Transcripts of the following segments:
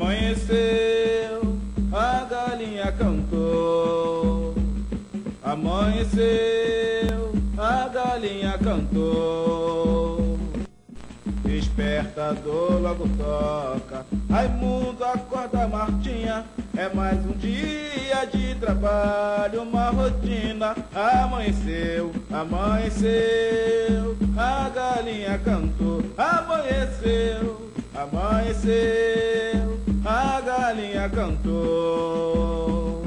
Amanheceu, a galinha cantou. Amanheceu, a galinha cantou. Despertador logo toca. Raimundo acorda Martinha. É mais um dia de trabalho, uma rotina. Amanheceu, amanheceu, a galinha cantou. Amanheceu, amanheceu, galinha cantou.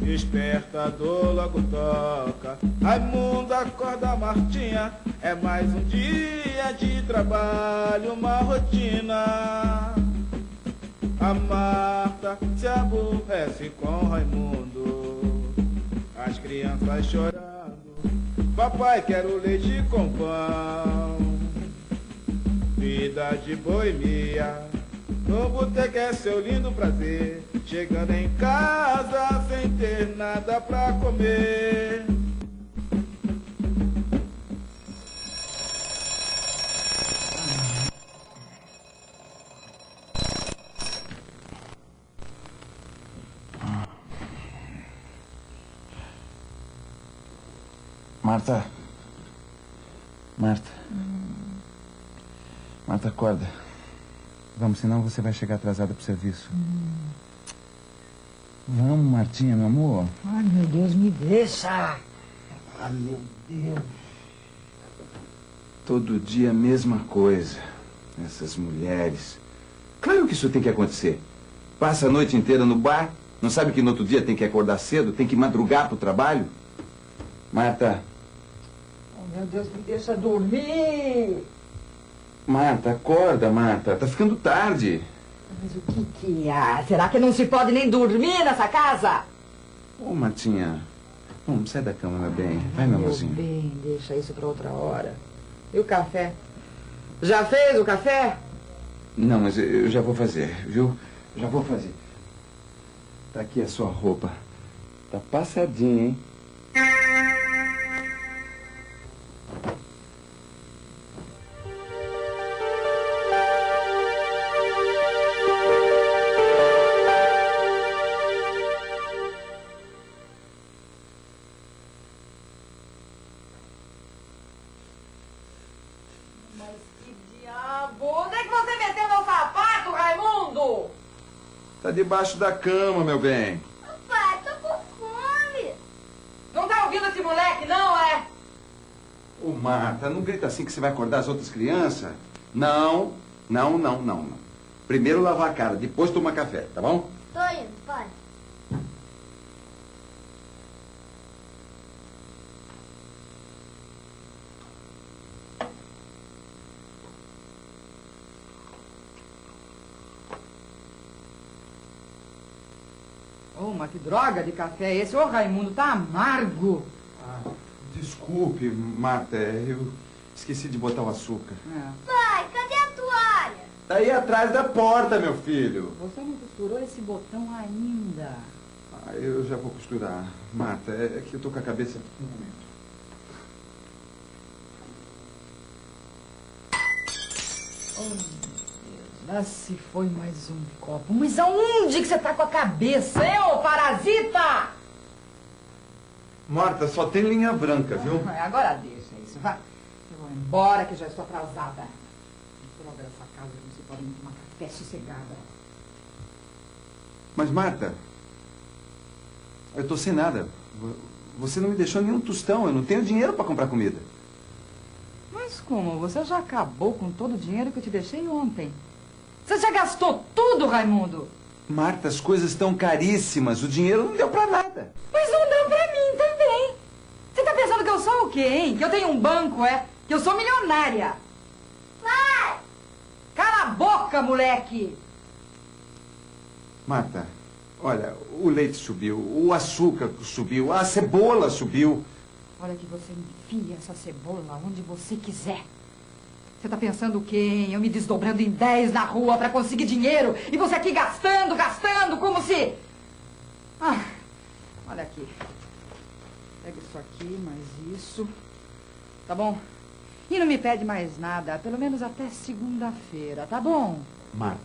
Despertador logo toca. Raimundo acorda Martinha. É mais um dia de trabalho, uma rotina. A Marta se aborrece com Raimundo. As crianças chorando. Papai quer o leite com pão. Vida de boemia. No boteco é seu lindo prazer. Chegando em casa sem ter nada pra comer. Marta. Marta. Marta, acorda. Vamos, senão você vai chegar atrasada pro serviço. Vamos, Martinha, meu amor. Ai, meu Deus, me deixa. Ah, meu Deus. Todo dia a mesma coisa. Essas mulheres. Claro que isso tem que acontecer. Passa a noite inteira no bar, não sabe que no outro dia tem que acordar cedo, tem que madrugar pro trabalho. Marta, Oh, meu Deus, me deixa dormir. Marta, acorda, Marta. Tá ficando tarde. Mas o que que há? Será que não se pode nem dormir nessa casa? Ô, Martinha. Vamos, sai da cama, meu bem. Vai, meu amorzinho. bem, deixa isso pra outra hora. E o café? Já fez o café? Não, mas eu- eu já vou fazer, viu? Já vou fazer. Tá aqui a sua roupa. Tá passadinha, hein? Mas que diabo? Onde é que você meteu meu sapato, Raimundo? Tá debaixo da cama, meu bem. Pai, tô com fome. Não tá ouvindo esse moleque, não, é? Ô, Marta, não grita assim que você vai acordar as outras crianças. Não, não, não, não, não. Primeiro lavar a cara, depois tomar café, tá bom? Tô indo, pai. Oh, mas que droga de café é esse? Ô, Raimundo, tá amargo. Ah, desculpe, Marta, eu esqueci de botar o açúcar. É. Pai, cadê a toalha? Tá aí atrás da porta, meu filho. Você não costurou esse botão ainda. Ah, eu já vou costurar. Marta, é que eu tô com a cabeça... Um momento. Oh. Lá se foi mais um copo. Mas aonde que você tá com a cabeça, hein, ô parasita? Marta, só tem linha branca, viu? Ah, Agora deixa isso, vai. Eu vou embora que já estou atrasada. Droga dessa casa, não se pode nem tomar café sossegada. Mas, Marta, eu tô sem nada. Vo- Você não me deixou nenhum tostão. Eu não tenho dinheiro para comprar comida. Mas como? Você já acabou com todo o dinheiro que eu te deixei ontem. Você já gastou tudo, Raimundo? Marta, as coisas estão caríssimas. O dinheiro não deu para nada. Mas não deu pra mim também. Você tá pensando que eu sou o quê, hein? Que eu tenho um banco, é? Que eu sou milionária. Pai! Cala a boca, moleque! Marta, olha, o leite subiu, o açúcar subiu, a cebola subiu. Olha que você enfia essa cebola onde você quiser. Você tá pensando o quê, hein? Eu me desdobrando em 10 na rua pra conseguir dinheiro e você aqui gastando, gastando, como se... Ah, olha aqui. Pega isso aqui, mais isso. Tá bom? E não me pede mais nada, pelo menos até segunda-feira, tá bom? Marta.